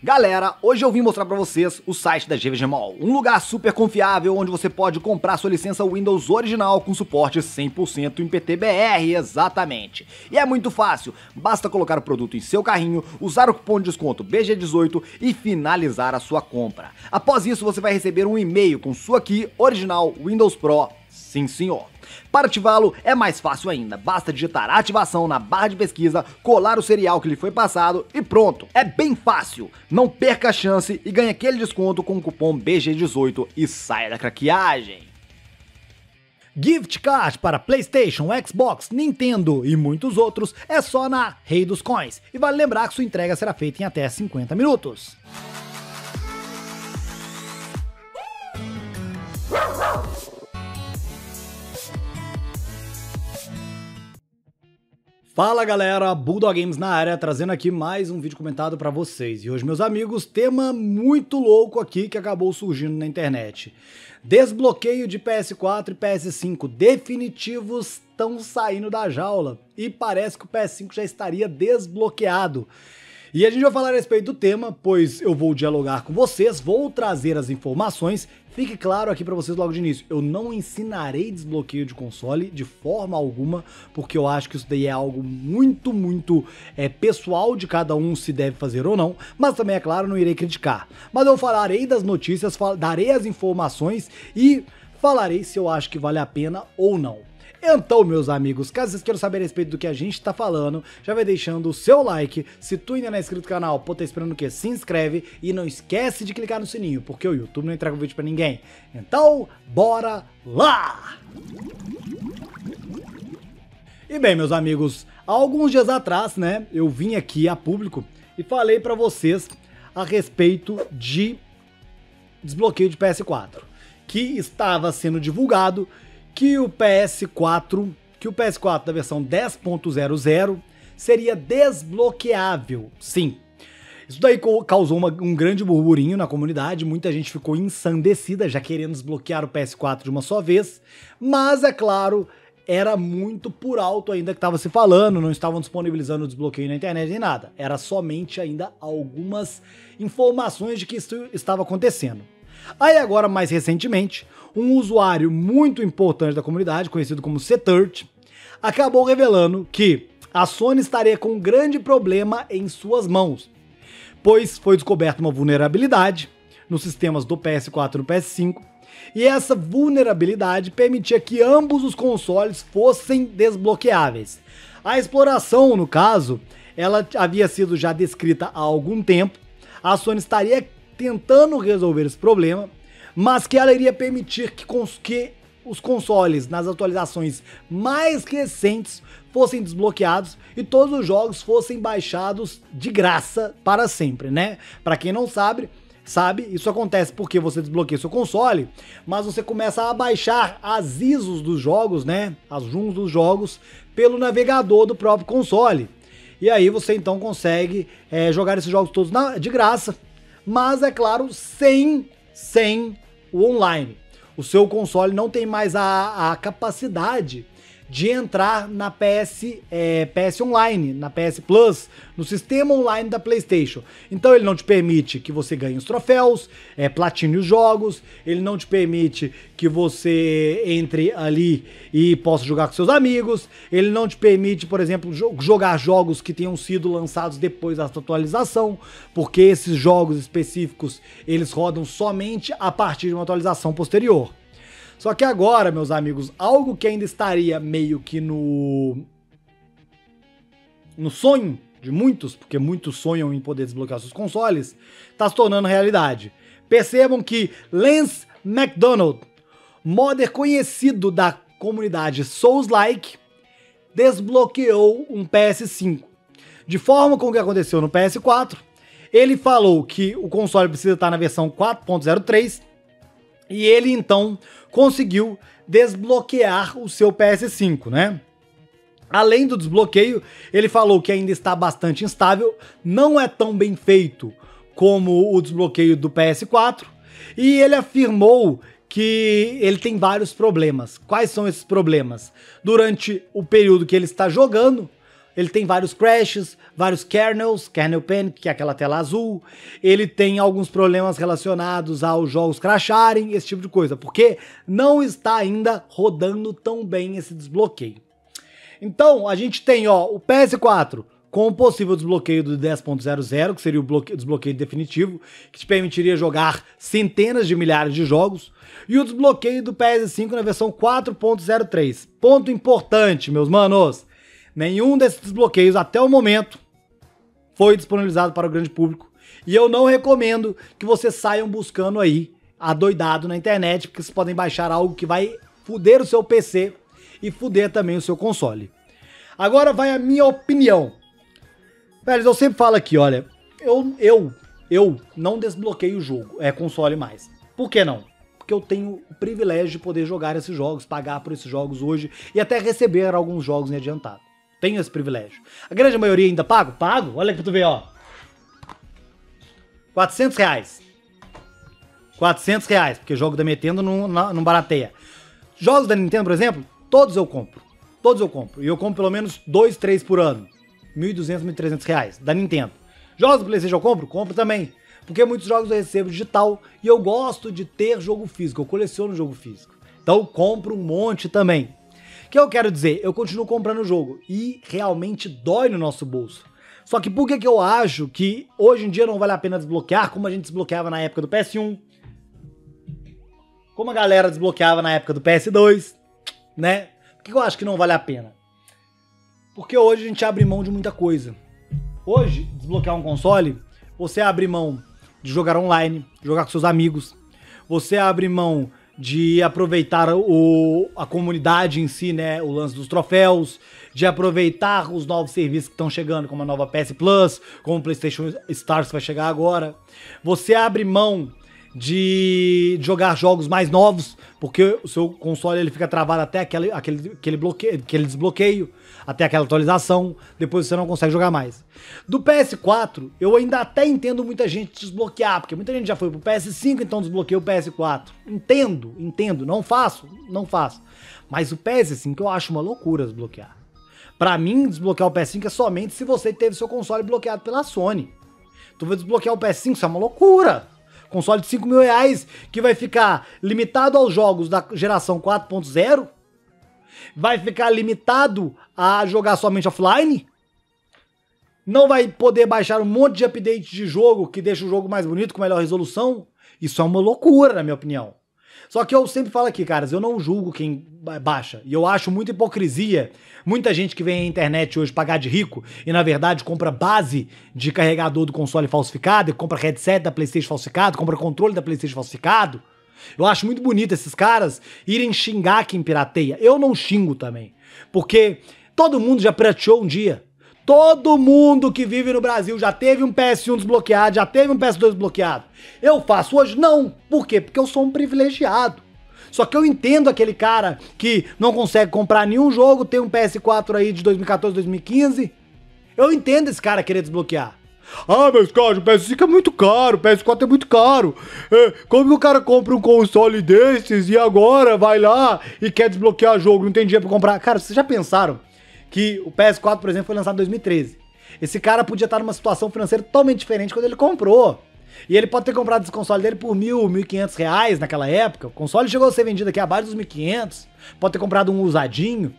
Galera, hoje eu vim mostrar para vocês o site da GVG Mall, um lugar super confiável onde você pode comprar sua licença Windows original com suporte 100% em PTBR, exatamente. E é muito fácil, basta colocar o produto em seu carrinho, usar o cupom de desconto BG18 e finalizar a sua compra. Após isso, você vai receber um e-mail com sua key original Windows Pro, sim senhor. Para ativá-lo é mais fácil ainda, basta digitar ativação na barra de pesquisa, colar o serial que lhe foi passado e pronto. É bem fácil, não perca a chance e ganhe aquele desconto com o cupom BG18 e saia da craqueagem. Gift card para PlayStation, Xbox, Nintendo e muitos outros é só na Rei dos Coins. E vale lembrar que sua entrega será feita em até 50 minutos. Fala galera, Bulldog Games na área, trazendo aqui mais um vídeo comentado para vocês. E hoje, meus amigos, tema muito louco aqui que acabou surgindo na internet. Desbloqueio de PS4 e PS5 definitivos estão saindo da jaula e parece que o PS5 já estaria desbloqueado. E a gente vai falar a respeito do tema, pois eu vou dialogar com vocês, vou trazer as informações. Fique claro aqui para vocês logo de início, eu não ensinarei desbloqueio de console de forma alguma, porque eu acho que isso daí é algo muito, muito é, pessoal de cada um se deve fazer ou não, mas também, é claro, não irei criticar. Mas eu falarei das notícias, darei as informações e falarei se eu acho que vale a pena ou não. Então, meus amigos, caso vocês queiram saber a respeito do que a gente tá falando, já vai deixando o seu like. Se tu ainda não é inscrito no canal, pô, tá esperando o quê? Se inscreve e não esquece de clicar no sininho, porque o YouTube não entrega o vídeo pra ninguém. Então, bora lá! E bem, meus amigos, há alguns dias atrás, né, eu vim aqui a público e falei para vocês a respeito de desbloqueio de PS4, que estava sendo divulgado que o PS4, que o PS4 da versão 10.00 seria desbloqueável. Sim. Isso daí causou uma, um grande burburinho na comunidade, muita gente ficou ensandecida, já querendo desbloquear o PS4 de uma só vez, mas é claro, era muito por alto ainda que estava se falando, não estavam disponibilizando o desbloqueio na internet nem nada. Era somente ainda algumas informações de que isso estava acontecendo. Aí agora, mais recentemente, um usuário muito importante da comunidade, conhecido como Seturt, acabou revelando que a Sony estaria com um grande problema em suas mãos, pois foi descoberta uma vulnerabilidade nos sistemas do PS4 e do PS5, e essa vulnerabilidade permitia que ambos os consoles fossem desbloqueáveis. A exploração, no caso, ela havia sido já descrita há algum tempo. A Sony estaria tentando resolver esse problema mas que ela iria permitir que, que os consoles nas atualizações mais recentes fossem desbloqueados e todos os jogos fossem baixados de graça para sempre, né? Para quem não sabe, sabe, isso acontece porque você desbloqueia seu console, mas você começa a baixar as ISOs dos jogos, né? As ROMs dos jogos pelo navegador do próprio console. E aí você então consegue é, jogar esses jogos todos na, de graça, mas é claro, sem, sem o online. O seu console não tem mais a, a capacidade de entrar na PS, é, PS Online, na PS Plus, no sistema online da PlayStation. Então ele não te permite que você ganhe os troféus, é, platine os jogos, ele não te permite que você entre ali e possa jogar com seus amigos, ele não te permite, por exemplo, jo jogar jogos que tenham sido lançados depois dessa atualização, porque esses jogos específicos eles rodam somente a partir de uma atualização posterior. Só que agora, meus amigos, algo que ainda estaria meio que no. no sonho de muitos, porque muitos sonham em poder desbloquear seus consoles, está se tornando realidade. Percebam que Lance McDonald, modder conhecido da comunidade Souls-like, desbloqueou um PS5. De forma com o que aconteceu no PS4, ele falou que o console precisa estar na versão 4.03 e ele então conseguiu desbloquear o seu PS5, né? Além do desbloqueio, ele falou que ainda está bastante instável, não é tão bem feito como o desbloqueio do PS4, e ele afirmou que ele tem vários problemas. Quais são esses problemas? Durante o período que ele está jogando, ele tem vários crashes, vários kernels, kernel panic, que é aquela tela azul. Ele tem alguns problemas relacionados aos jogos crasharem, esse tipo de coisa, porque não está ainda rodando tão bem esse desbloqueio. Então, a gente tem, ó, o PS4 com o possível desbloqueio do 10.00, que seria o desbloqueio definitivo, que te permitiria jogar centenas de milhares de jogos, e o desbloqueio do PS5 na versão 4.03. Ponto importante, meus manos, Nenhum desses desbloqueios até o momento foi disponibilizado para o grande público. E eu não recomendo que vocês saiam buscando aí adoidado na internet, porque vocês podem baixar algo que vai fuder o seu PC e fuder também o seu console. Agora vai a minha opinião. Velho, eu sempre falo aqui, olha, eu, eu, eu não desbloqueio o jogo, é console mais. Por que não? Porque eu tenho o privilégio de poder jogar esses jogos, pagar por esses jogos hoje e até receber alguns jogos em adiantado. Tenho esse privilégio. A grande maioria ainda pago? Pago. Olha aqui pra tu ver, ó. 400 reais. 400 reais, porque jogo da Nintendo não, barateia. Jogos da Nintendo, por exemplo, todos eu compro. Todos eu compro. E eu compro pelo menos 2, 3 por ano. 1.200, 1.300 reais da Nintendo. Jogos do PlayStation eu compro? Compro também. Porque muitos jogos eu recebo digital e eu gosto de ter jogo físico. Eu coleciono jogo físico. Então compro um monte também. O que eu quero dizer? Eu continuo comprando o jogo e realmente dói no nosso bolso. Só que por que, que eu acho que hoje em dia não vale a pena desbloquear como a gente desbloqueava na época do PS1? Como a galera desbloqueava na época do PS2, né? Por que eu acho que não vale a pena? Porque hoje a gente abre mão de muita coisa. Hoje, desbloquear um console, você abre mão de jogar online, jogar com seus amigos. Você abre mão de aproveitar o, a comunidade em si, né? O lance dos troféus, de aproveitar os novos serviços que estão chegando, como a nova PS Plus, como o PlayStation Stars vai chegar agora. Você abre mão de jogar jogos mais novos, porque o seu console ele fica travado até aquele, aquele, aquele, bloqueio, aquele desbloqueio, até aquela atualização, depois você não consegue jogar mais. Do PS4, eu ainda até entendo muita gente desbloquear, porque muita gente já foi pro PS5, então desbloqueia o PS4. Entendo, entendo, não faço, não faço. Mas o PS5 eu acho uma loucura desbloquear. Para mim, desbloquear o PS5 é somente se você teve seu console bloqueado pela Sony. Tu vai desbloquear o PS5, isso é uma loucura console de 5 mil reais que vai ficar limitado aos jogos da geração 4.0? Vai ficar limitado a jogar somente offline? Não vai poder baixar um monte de update de jogo que deixa o jogo mais bonito, com melhor resolução? Isso é uma loucura, na minha opinião. Só que eu sempre falo aqui, caras, eu não julgo quem baixa. E eu acho muita hipocrisia. Muita gente que vem à internet hoje pagar de rico e, na verdade, compra base de carregador do console falsificado, compra headset da PlayStation falsificado, compra controle da PlayStation falsificado. Eu acho muito bonito esses caras irem xingar quem pirateia. Eu não xingo também. Porque todo mundo já pirateou um dia. Todo mundo que vive no Brasil já teve um PS1 desbloqueado, já teve um PS2 desbloqueado. Eu faço hoje? Não. Por quê? Porque eu sou um privilegiado. Só que eu entendo aquele cara que não consegue comprar nenhum jogo, tem um PS4 aí de 2014, 2015. Eu entendo esse cara querer desbloquear. Ah, mas cara, o PS5 é muito caro, o PS4 é muito caro. É, como que o cara compra um console desses e agora vai lá e quer desbloquear jogo, não tem dinheiro pra comprar? Cara, vocês já pensaram que o PS4, por exemplo, foi lançado em 2013. Esse cara podia estar numa situação financeira totalmente diferente quando ele comprou. E ele pode ter comprado esse console dele por mil, mil e quinhentos reais naquela época. O console chegou a ser vendido aqui abaixo dos mil quinhentos. Pode ter comprado um usadinho.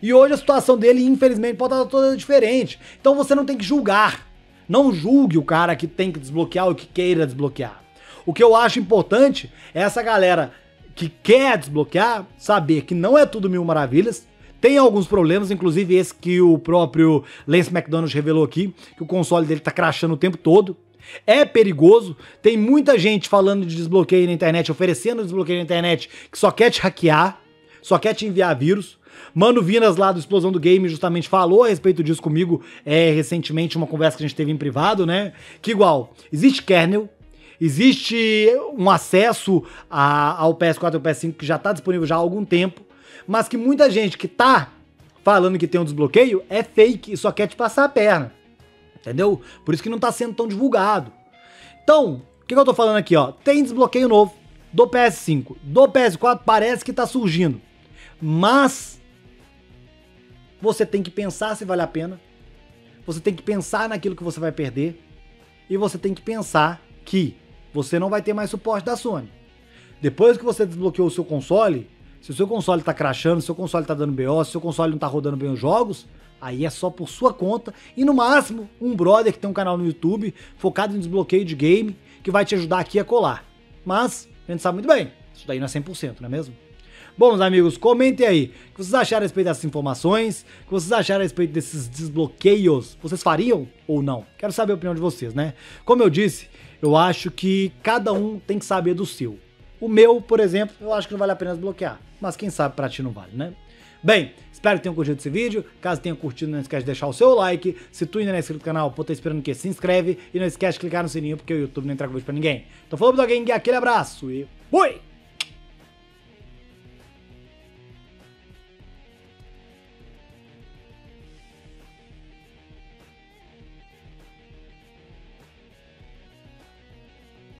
E hoje a situação dele, infelizmente, pode estar toda diferente. Então você não tem que julgar. Não julgue o cara que tem que desbloquear ou que queira desbloquear. O que eu acho importante é essa galera que quer desbloquear saber que não é tudo mil maravilhas, tem alguns problemas, inclusive esse que o próprio Lance McDonald revelou aqui, que o console dele tá crashando o tempo todo. É perigoso, tem muita gente falando de desbloqueio na internet, oferecendo desbloqueio na internet, que só quer te hackear, só quer te enviar vírus. Mano Vinas lá do Explosão do Game justamente falou a respeito disso comigo é, recentemente, uma conversa que a gente teve em privado, né? Que igual, existe kernel, existe um acesso a, ao PS4 e ao PS5 que já está disponível já há algum tempo mas que muita gente que tá falando que tem um desbloqueio é fake e só quer te passar a perna. Entendeu? Por isso que não tá sendo tão divulgado. Então, o que, que eu tô falando aqui, ó? Tem desbloqueio novo do PS5. Do PS4 parece que tá surgindo. Mas você tem que pensar se vale a pena, você tem que pensar naquilo que você vai perder, e você tem que pensar que você não vai ter mais suporte da Sony. Depois que você desbloqueou o seu console, se o seu console tá crashando, se o seu console tá dando BO, se o seu console não tá rodando bem os jogos, aí é só por sua conta e no máximo um brother que tem um canal no YouTube focado em desbloqueio de game que vai te ajudar aqui a colar. Mas a gente sabe muito bem, isso daí não é 100%, não é mesmo? Bom, meus amigos, comentem aí o que vocês acharam a respeito dessas informações, o que vocês acharam a respeito desses desbloqueios. Vocês fariam ou não? Quero saber a opinião de vocês, né? Como eu disse, eu acho que cada um tem que saber do seu. O meu, por exemplo, eu acho que não vale a pena desbloquear, mas quem sabe pra ti não vale, né? Bem, espero que tenham curtido esse vídeo. Caso tenham curtido, não esquece de deixar o seu like. Se tu ainda não é inscrito no canal, pô, tá esperando o quê? Se inscreve e não esquece de clicar no sininho porque o YouTube não entrega vídeo pra ninguém. Então falou, alguém, aquele abraço e fui!